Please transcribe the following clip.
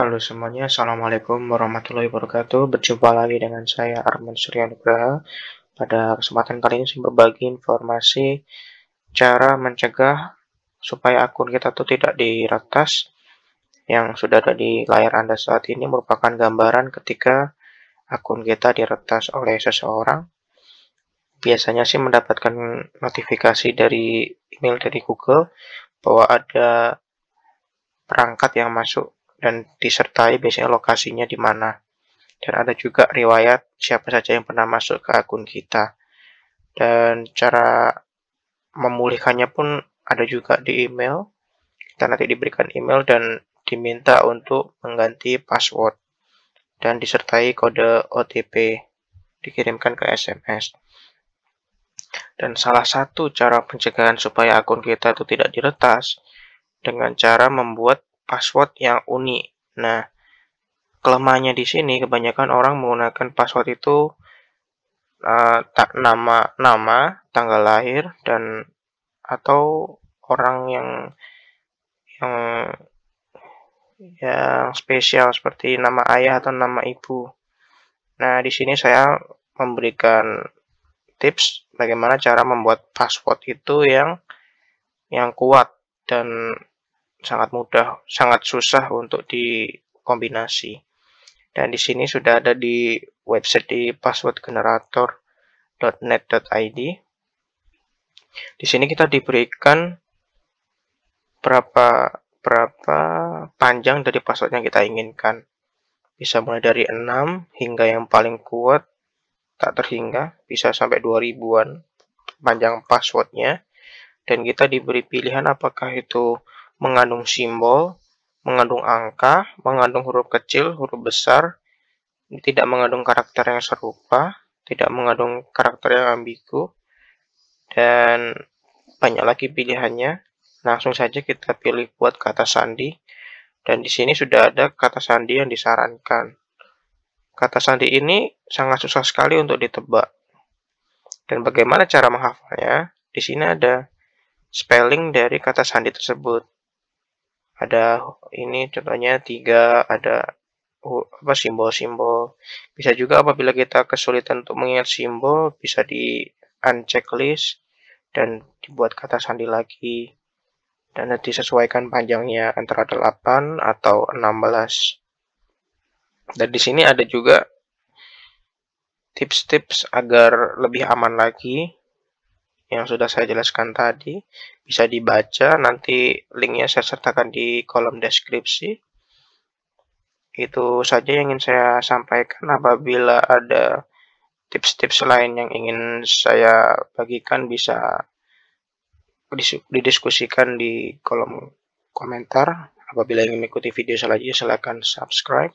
Halo semuanya, Assalamualaikum warahmatullahi wabarakatuh. Berjumpa lagi dengan saya Arman Surya Pada kesempatan kali ini saya berbagi informasi Cara mencegah supaya akun kita tuh tidak diretas. Yang sudah ada di layar Anda saat ini merupakan gambaran ketika akun kita diretas oleh seseorang Biasanya sih mendapatkan notifikasi dari email dari Google bahwa ada perangkat yang masuk dan disertai biasanya lokasinya di mana. Dan ada juga riwayat siapa saja yang pernah masuk ke akun kita. Dan cara memulihkannya pun ada juga di email. Kita nanti diberikan email dan diminta untuk mengganti password dan disertai kode OTP dikirimkan ke SMS. Dan salah satu cara pencegahan supaya akun kita itu tidak diretas dengan cara membuat password yang unik. Nah, kelemahannya di sini kebanyakan orang menggunakan password itu uh, tak nama nama, tanggal lahir dan atau orang yang yang yang spesial seperti nama ayah atau nama ibu. Nah, di sini saya memberikan tips bagaimana cara membuat password itu yang yang kuat dan sangat mudah, sangat susah untuk dikombinasi. Dan di sini sudah ada di website di passwordgenerator.net.id. Di sini kita diberikan berapa berapa panjang dari password yang kita inginkan. Bisa mulai dari 6 hingga yang paling kuat tak terhingga, bisa sampai 2000-an panjang passwordnya. Dan kita diberi pilihan apakah itu mengandung simbol, mengandung angka, mengandung huruf kecil, huruf besar, tidak mengandung karakter yang serupa, tidak mengandung karakter yang ambigu, dan banyak lagi pilihannya. Langsung saja kita pilih buat kata sandi, dan di sini sudah ada kata sandi yang disarankan. Kata sandi ini sangat susah sekali untuk ditebak. Dan bagaimana cara menghafalnya? Di sini ada spelling dari kata sandi tersebut ada ini contohnya tiga ada apa simbol-simbol bisa juga apabila kita kesulitan untuk mengingat simbol bisa di unchecklist dan dibuat kata sandi lagi dan nanti sesuaikan panjangnya antara 8 atau 16 dan di sini ada juga tips-tips agar lebih aman lagi. Yang sudah saya jelaskan tadi bisa dibaca. Nanti linknya saya sertakan di kolom deskripsi. Itu saja yang ingin saya sampaikan. Apabila ada tips-tips lain yang ingin saya bagikan bisa didiskusikan di kolom komentar. Apabila ingin mengikuti video selanjutnya silahkan subscribe